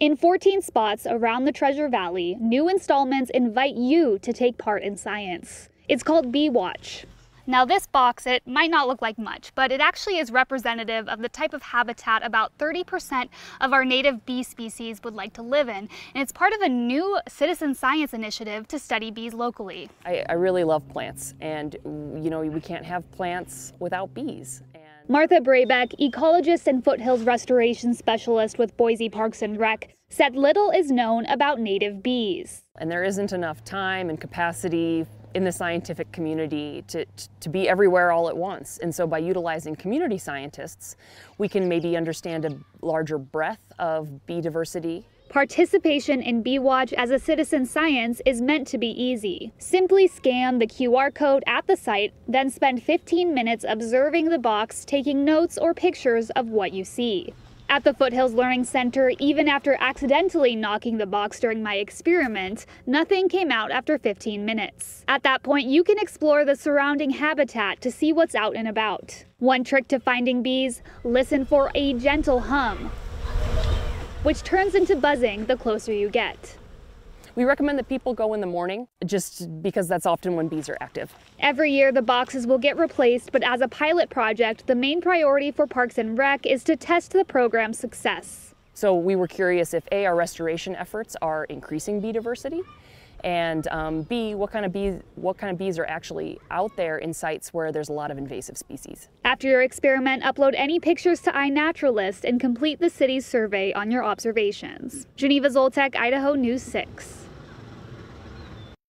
In 14 spots around the Treasure Valley, new installments invite you to take part in science. It's called Bee Watch. Now this box, it might not look like much, but it actually is representative of the type of habitat about 30% of our native bee species would like to live in. And it's part of a new citizen science initiative to study bees locally. I, I really love plants and you know, we can't have plants without bees. Martha Brabec, ecologist and foothills restoration specialist with Boise Parks and Rec, said little is known about native bees. And there isn't enough time and capacity in the scientific community to, to be everywhere all at once. And so by utilizing community scientists, we can maybe understand a larger breadth of bee diversity. Participation in Bee Watch as a citizen science is meant to be easy. Simply scan the QR code at the site, then spend 15 minutes observing the box, taking notes or pictures of what you see. At the Foothills Learning Center, even after accidentally knocking the box during my experiment, nothing came out after 15 minutes. At that point, you can explore the surrounding habitat to see what's out and about. One trick to finding bees, listen for a gentle hum, which turns into buzzing the closer you get. We recommend that people go in the morning just because that's often when bees are active. Every year the boxes will get replaced, but as a pilot project, the main priority for Parks and Rec is to test the program's success. So we were curious if A, our restoration efforts are increasing bee diversity, and um, B, what kind of bees what kind of bees are actually out there in sites where there's a lot of invasive species. After your experiment, upload any pictures to iNaturalist and complete the city's survey on your observations. Geneva Zoltek, Idaho News 6.